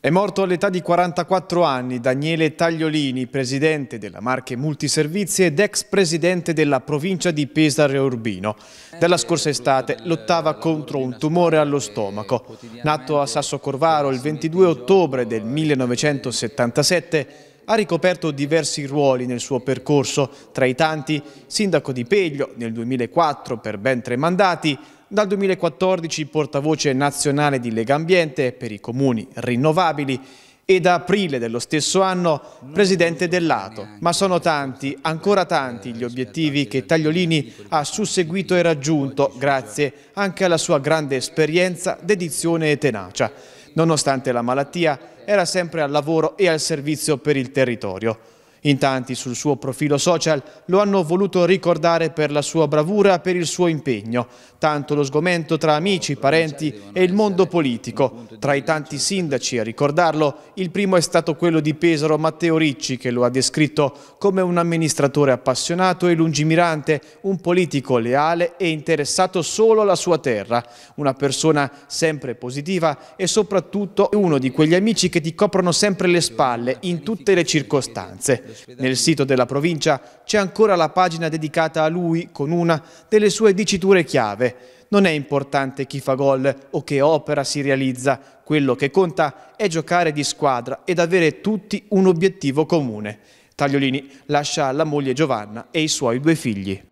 È morto all'età di 44 anni Daniele Tagliolini, presidente della Marche Multiservizi ed ex presidente della provincia di Pesaro Urbino. Dalla scorsa estate lottava contro un tumore allo stomaco. Nato a Sasso Corvaro il 22 ottobre del 1977, ha ricoperto diversi ruoli nel suo percorso, tra i tanti sindaco di Peglio nel 2004 per ben tre mandati, dal 2014 portavoce nazionale di Lega Ambiente per i comuni rinnovabili e da aprile dello stesso anno presidente dell'Ato. Ma sono tanti, ancora tanti, gli obiettivi che Tagliolini ha susseguito e raggiunto grazie anche alla sua grande esperienza, dedizione e tenacia. Nonostante la malattia, era sempre al lavoro e al servizio per il territorio. In tanti sul suo profilo social lo hanno voluto ricordare per la sua bravura per il suo impegno, tanto lo sgomento tra amici, parenti e il mondo politico. Tra i tanti sindaci a ricordarlo, il primo è stato quello di Pesaro Matteo Ricci che lo ha descritto come un amministratore appassionato e lungimirante, un politico leale e interessato solo alla sua terra, una persona sempre positiva e soprattutto uno di quegli amici che ti coprono sempre le spalle in tutte le circostanze. Nel sito della provincia c'è ancora la pagina dedicata a lui con una delle sue diciture chiave. Non è importante chi fa gol o che opera si realizza, quello che conta è giocare di squadra ed avere tutti un obiettivo comune. Tagliolini lascia la moglie Giovanna e i suoi due figli.